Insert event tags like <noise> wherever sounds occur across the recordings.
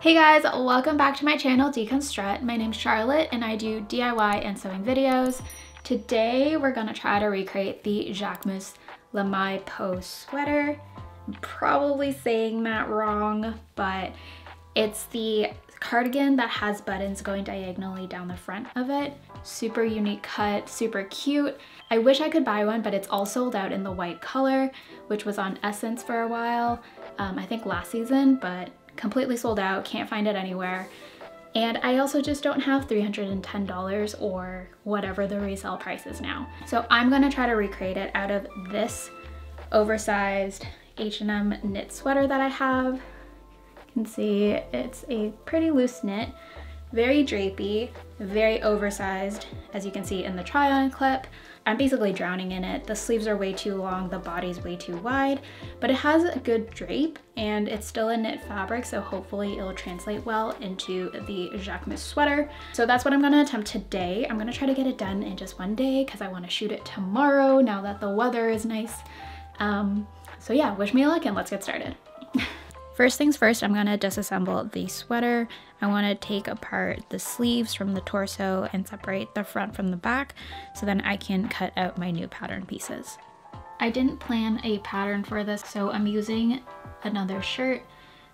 Hey guys, welcome back to my channel Deconstrut. My name's Charlotte and I do DIY and sewing videos. Today we're gonna try to recreate the Jacquemus La Maille Pau sweater. I'm probably saying that wrong, but it's the cardigan that has buttons going diagonally down the front of it. Super unique cut, super cute. I wish I could buy one, but it's all sold out in the white color, which was on SSENSE for a while, um, I think last season, but completely sold out, can't find it anywhere. And I also just don't have $310 or whatever the resale price is now. So I'm gonna try to recreate it out of this oversized H&M knit sweater that I have. You can see it's a pretty loose knit, very drapey, very oversized, as you can see in the try on clip. I'm basically drowning in it. The sleeves are way too long, the body's way too wide, but it has a good drape and it's still a knit fabric, so hopefully it'll translate well into the Jacquemus sweater. So that's what I'm gonna attempt today. I'm gonna try to get it done in just one day because I wanna shoot it tomorrow now that the weather is nice. Um, so yeah, wish me luck and let's get started. <laughs> First things first, I'm gonna disassemble the sweater. I wanna take apart the sleeves from the torso and separate the front from the back so then I can cut out my new pattern pieces. I didn't plan a pattern for this, so I'm using another shirt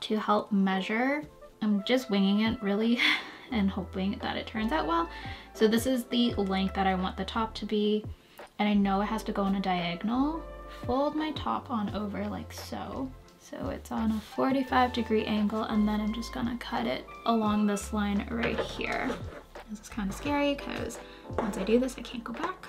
to help measure. I'm just winging it really <laughs> and hoping that it turns out well. So this is the length that I want the top to be and I know it has to go on a diagonal. Fold my top on over like so so it's on a 45 degree angle and then I'm just gonna cut it along this line right here. This is kind of scary because once I do this, I can't go back.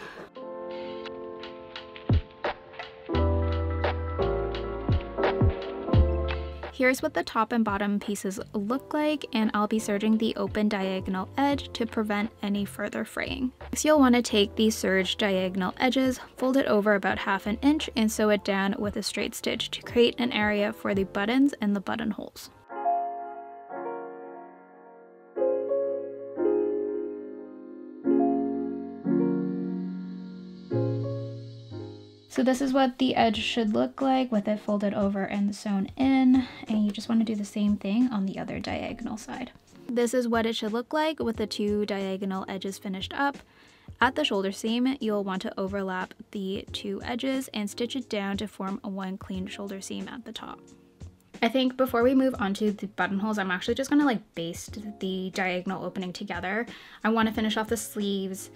Here's what the top and bottom pieces look like and I'll be serging the open diagonal edge to prevent any further fraying. Next you'll want to take these serged diagonal edges, fold it over about half an inch and sew it down with a straight stitch to create an area for the buttons and the buttonholes. So this is what the edge should look like with it folded over and sewn in. And you just want to do the same thing on the other diagonal side. This is what it should look like with the two diagonal edges finished up. At the shoulder seam, you'll want to overlap the two edges and stitch it down to form a one clean shoulder seam at the top. I think before we move on to the buttonholes, I'm actually just gonna like baste the diagonal opening together. I wanna finish off the sleeves,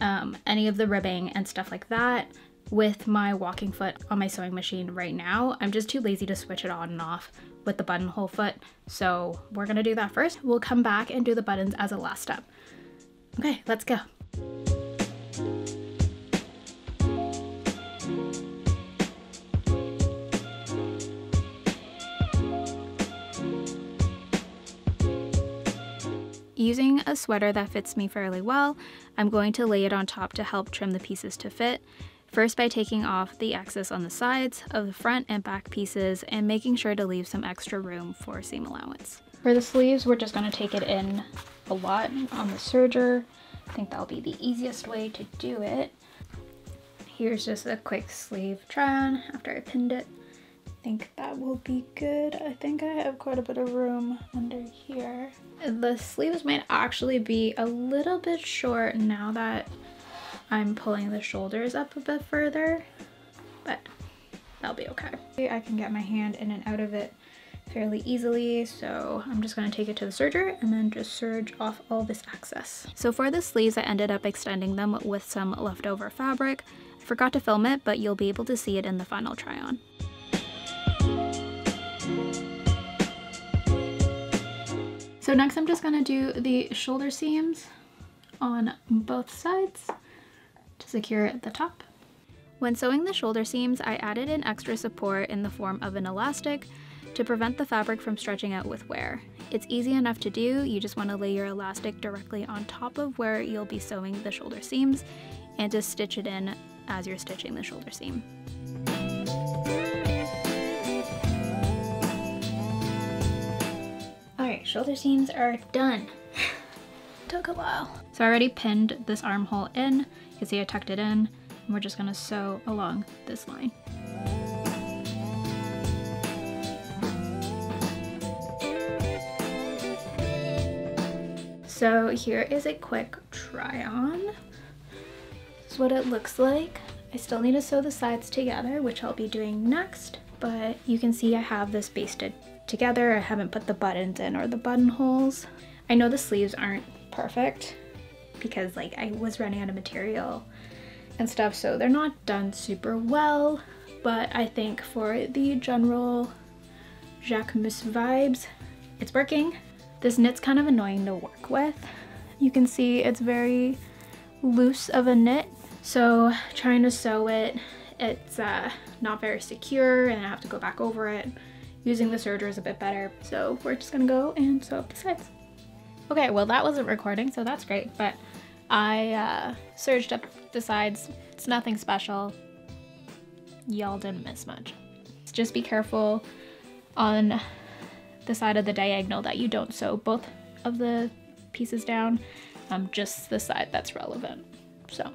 um, any of the ribbing and stuff like that with my walking foot on my sewing machine right now. I'm just too lazy to switch it on and off with the buttonhole foot. So we're gonna do that first. We'll come back and do the buttons as a last step. Okay, let's go. Using a sweater that fits me fairly well, I'm going to lay it on top to help trim the pieces to fit. First by taking off the excess on the sides of the front and back pieces and making sure to leave some extra room for seam allowance. For the sleeves, we're just gonna take it in a lot on the serger. I think that'll be the easiest way to do it. Here's just a quick sleeve try on after I pinned it. I think that will be good. I think I have quite a bit of room under here. The sleeves might actually be a little bit short now that I'm pulling the shoulders up a bit further, but that'll be okay. I can get my hand in and out of it fairly easily, so I'm just gonna take it to the serger and then just serge off all this excess. So for the sleeves, I ended up extending them with some leftover fabric. I forgot to film it, but you'll be able to see it in the final try on. So next I'm just gonna do the shoulder seams on both sides to secure it at the top. When sewing the shoulder seams, I added an extra support in the form of an elastic to prevent the fabric from stretching out with wear. It's easy enough to do, you just want to lay your elastic directly on top of where you'll be sewing the shoulder seams and just stitch it in as you're stitching the shoulder seam. Alright, shoulder seams are done. <laughs> Took a while. So I already pinned this armhole in you can see I tucked it in and we're just gonna sew along this line. So here is a quick try on. This is what it looks like. I still need to sew the sides together, which I'll be doing next, but you can see I have this basted together. I haven't put the buttons in or the buttonholes. I know the sleeves aren't perfect because like I was running out of material and stuff, so they're not done super well, but I think for the general Jacquemus vibes, it's working. This knit's kind of annoying to work with. You can see it's very loose of a knit so trying to sew it, it's uh, not very secure and I have to go back over it. Using the serger is a bit better. So we're just gonna go and sew up the sides. Okay, well that wasn't recording, so that's great, but I uh, serged up the sides. It's nothing special. Y'all didn't miss much. Just be careful on the side of the diagonal that you don't sew both of the pieces down, um, just the side that's relevant. So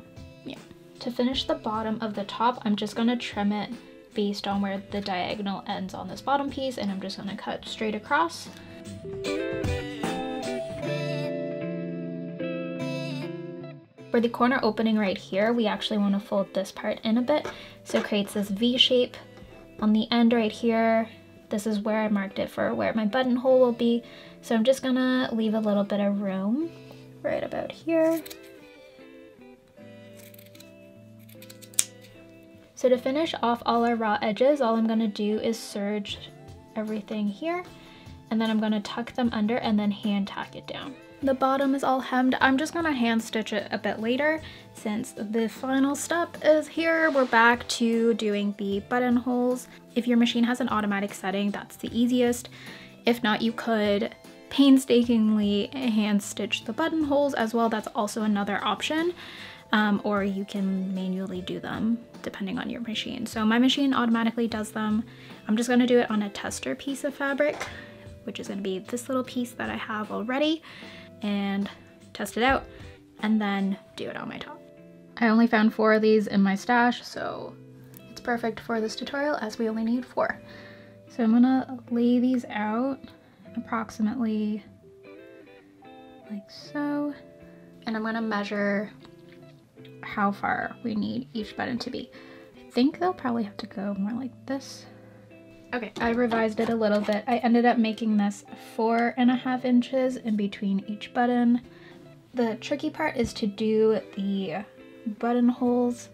yeah. To finish the bottom of the top, I'm just gonna trim it based on where the diagonal ends on this bottom piece and I'm just gonna cut straight across. For the corner opening right here, we actually want to fold this part in a bit so it creates this V shape. On the end right here, this is where I marked it for where my buttonhole will be. So I'm just gonna leave a little bit of room right about here. So to finish off all our raw edges, all I'm gonna do is serge everything here, and then I'm gonna tuck them under and then hand tack it down. The bottom is all hemmed. I'm just gonna hand stitch it a bit later since the final step is here. We're back to doing the buttonholes. If your machine has an automatic setting, that's the easiest. If not, you could painstakingly hand stitch the buttonholes as well. That's also another option um, or you can manually do them depending on your machine. So my machine automatically does them. I'm just gonna do it on a tester piece of fabric, which is gonna be this little piece that I have already and test it out and then do it on my top. I only found four of these in my stash, so it's perfect for this tutorial as we only need four. So I'm gonna lay these out approximately like so. And I'm gonna measure how far we need each button to be. I think they'll probably have to go more like this. Okay, I revised it a little bit. I ended up making this four and a half inches in between each button. The tricky part is to do the buttonholes.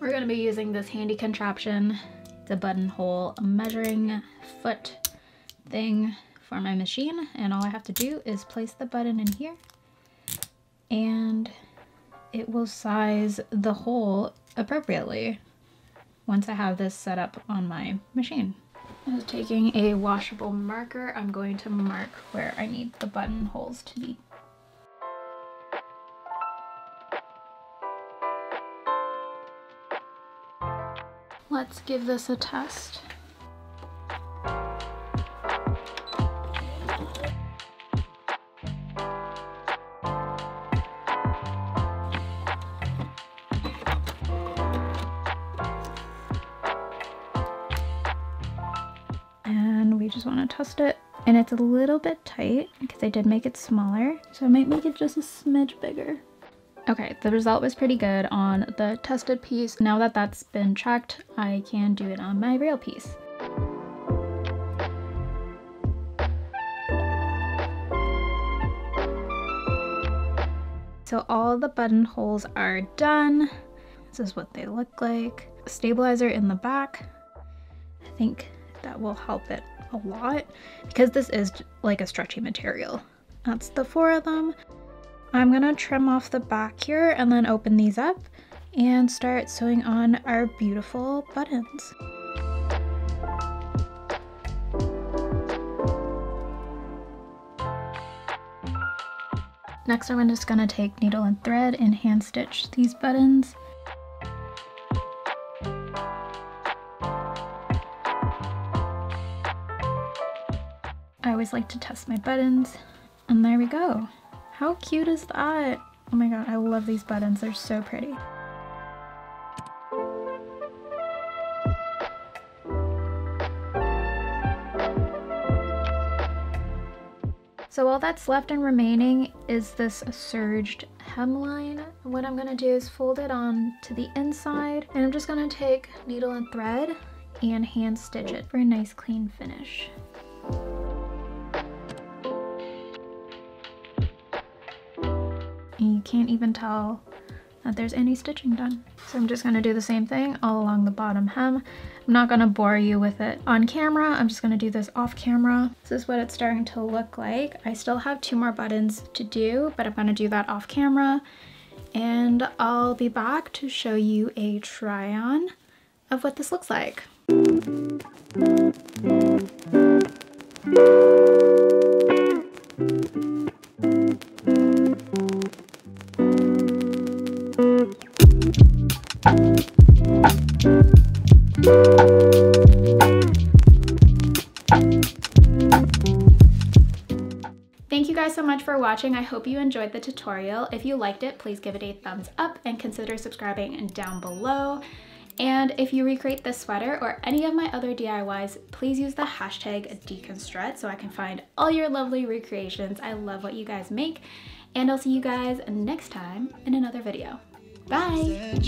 We're gonna be using this handy contraption, the buttonhole measuring foot thing for my machine. And all I have to do is place the button in here and it will size the hole appropriately once I have this set up on my machine. Taking a washable marker. I'm going to mark where I need the buttonholes to be. Let's give this a test. Want to test it. And it's a little bit tight because I did make it smaller. So I might make it just a smidge bigger. Okay, the result was pretty good on the tested piece. Now that that's been checked, I can do it on my real piece. So all the buttonholes are done. This is what they look like. Stabilizer in the back. I think that will help it a lot because this is like a stretchy material. That's the four of them. I'm gonna trim off the back here and then open these up and start sewing on our beautiful buttons. Next I'm just gonna take needle and thread and hand stitch these buttons. Always like to test my buttons. And there we go. How cute is that? Oh my god, I love these buttons. They're so pretty. So all that's left and remaining is this serged hemline. What I'm gonna do is fold it on to the inside and I'm just gonna take needle and thread and hand stitch it for a nice clean finish. You can't even tell that there's any stitching done. So I'm just gonna do the same thing all along the bottom hem. I'm not gonna bore you with it on camera. I'm just gonna do this off camera. This is what it's starting to look like. I still have two more buttons to do, but I'm gonna do that off camera. And I'll be back to show you a try on of what this looks like. Hope you enjoyed the tutorial. If you liked it, please give it a thumbs up and consider subscribing down below. And if you recreate this sweater or any of my other DIYs, please use the hashtag deconstrut so I can find all your lovely recreations. I love what you guys make. And I'll see you guys next time in another video. Bye!